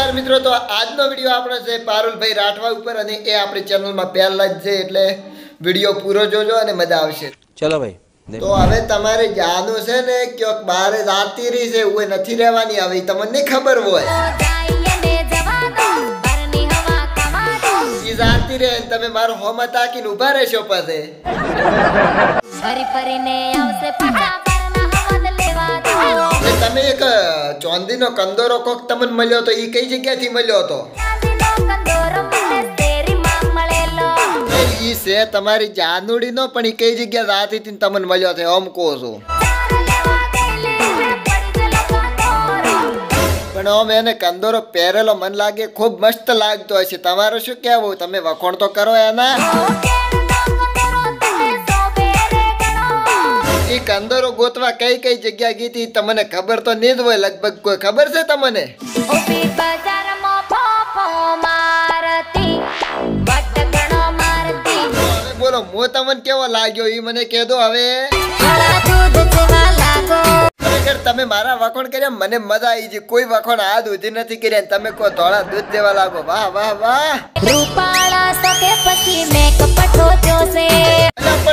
નમસ્કાર મિત્રો તો આજનો વીડિયો આપણો છે પારુલભાઈ રાઠવા ઉપર અને એ આપણી ચેનલમાં પહેલા જ છે એટલે વીડિયો પૂરો જોજો અને મજા આવશે. ચલો ભાઈ તો હવે તમારે જાનું છે ને ક્યાંક બહાર જાતી રહી છે એ નથી રહેવાની હવે તમને ખબર હોય. જાતી રહે તમે મારો હોમાં તાકીને ઊભા રહેશો પાસે ફરી ફરીને આવશે પાછા. તમે એક ચોંદીનો કંદોરો કોક તમને મળ્યો તો એ કઈ જગ્યાથી મળ્યો હતો? ઈ છે તમારી જાનુડીનો, પણ એ કઈ જગ્યા જાતી હતી તમને મળ્યો છે? ઓમ કહો છો. પણ ઓમ એને કંદોરો પહેરેલો મન લાગે ખૂબ મસ્ત લાગતો હશે. તમારું શું કહેવું? તમે વખોણ તો કરો એના? ગોતવા કઈ કઈ જગ્યા ગઈ હતી તમને ખબર તો નહીં જ હોય લગભગ કોઈ ખબર છે તમને? બોલો મો તમને કેવો લાગ્યો? એ મને કહેદો હવે. તમે મારા વખોણ કર્યા મને મજા આવી છે કોઈ વખોણ આ સુધી નથી કર્યા તમે કહો ધોળા દૂધ દેવા લાગો. વાહ વાહ વાહ. રૂપાળા સકે પછી મેકઅપ ઠોચ્યો છે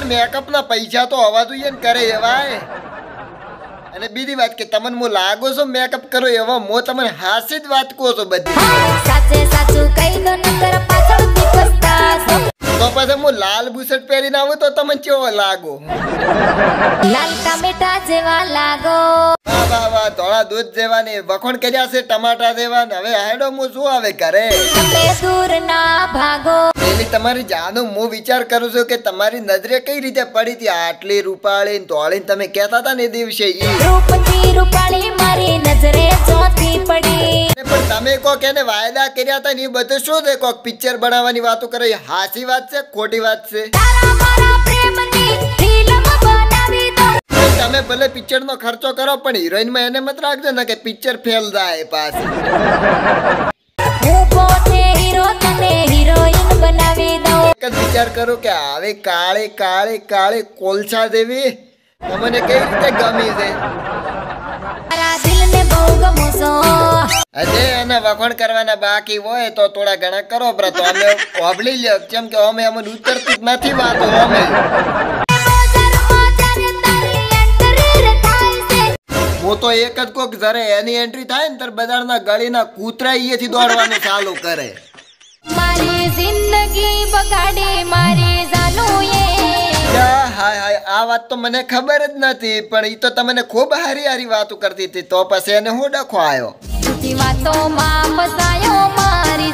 અલા મેકઅપ ના પૈસા તો હોવા જોઈએ ને કરે એવાય. અને બીજી વાત કે તમને હું લાગો છો મેકઅપ કરો એવા મો તમને હાસી જ વાત કહો છો બધી. સાચે સાચું કહી દો નકર પસ્તાશો. તો પછી હું લાલ બુશર્ટ પહેરીને આવું તો તમને કેવો લાગો? લાલ ટમેટા જેવા લાગો. વાહ ધોળા દૂધ દેવાની વખોણ કર્યા છે ટમાટા જેવા હવે હેડો હું શું આવે ઘરે? તમારી જાનું હું વિચાર કરું છું કે તમારી નજરે કઈ રીતે પડી હતી? આટલી રૂપાળી ધોળી તમે કહેતા હતા ને દિવસે પણ તમે કોક એને વાયદા કર્યા હતા ને એ બધું શું છે? કોક પિક્ચર બનાવવાની વાતો કરે. હાસી વાત છે ખોટી વાત છે? તમે ભલે પિક્ચર નો ખર્ચો કરો પણ હિરોઈનમાં એને મત રાખજો ને કે પિક્ચર ફેલ જાય પાછી. હું પોતે હીરો તને હિરોઈન બનાવી દઉં. એક જ વિચાર કરું કે આવે કાળે કાળે કાળે કોલસા દેવી તમને કઈ રીતે ગમી છે? મારા અને બહુ હજે એને વખોણ કરવાના બાકી હોય તો થોડા ઘણા કરો બ્રા અમે ઓબલી લ્યો. કેમ કે અમે અમને ઉતરતી જ નથી વાતો અમે. હું તો એક જ કોક જરે એની એન્ટ્રી થાય ને ત્યારે બજારના ગળીના કૂતરા અહીંયાથી દોડવાનું ચાલુ કરે. મારી જિંદગી બગાડે મારી હાય હાય આ વાત તો મને ખબર જ નથી પણ એ તો તમને ખૂબ હારી હારી વાતો કરતી હતી. તો પછી એને હું ડખો આવ્યો વાતો માં ફસાયો મારી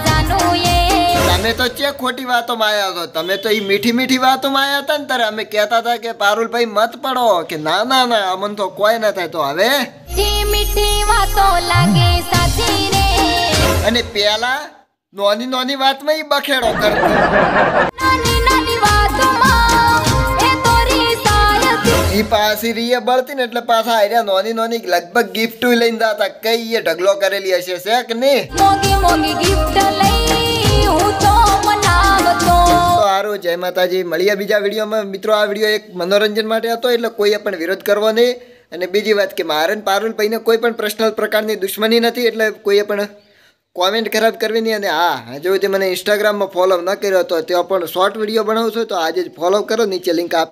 તમે તો ચે ખોટી વાતોમાં આવ્યા હતો તમે તો એ મીઠી મીઠી વાતોમાં આવ્યા હતા ને ત્યારે અમે કહેતા હતા કે પારુલભાઈ મત પડો કે ના ના ના અમન તો કોઈ ના થાય. તો હવે? મીઠી વાતો લાગે સાચી રે. અને પેલા નોની નોની વાતમાં ઈ બખેડો કરતી. એ ઈ પાછી રીએ બળતી ને એટલે પાછા આર્યા નોની નોની લગભગ ગિફ્ટ લઈને જાતા કઈ એ ઢગલો કરેલી હશે છે કે નહીં? મોગી મોંઘી ગિફ્ટ લઈ હું તો સારું જય માતાજી. મળીએ બીજા વિડીયોમાં. મિત્રો, આ વીડિયો એક મનોરંજન માટે હતો, એટલે કોઈએ પણ વિરોધ કરવો નહીં. અને બીજી વાત કે મારે પારુલ ભાઈને કોઈ પણ પર્સનલ પ્રકારની દુશ્મની નથી, એટલે કોઈએ પણ કોમેન્ટ ખરાબ કરવી નહીં. અને હા હજુ સુધી મને ઇન્સ્ટાગ્રામમાં ફોલો ન કર્યો તો ત્યાં પણ શોર્ટ વીડિયો બનાવું છું, તો આજે જ ફોલો કરો. નીચે લિંક આપ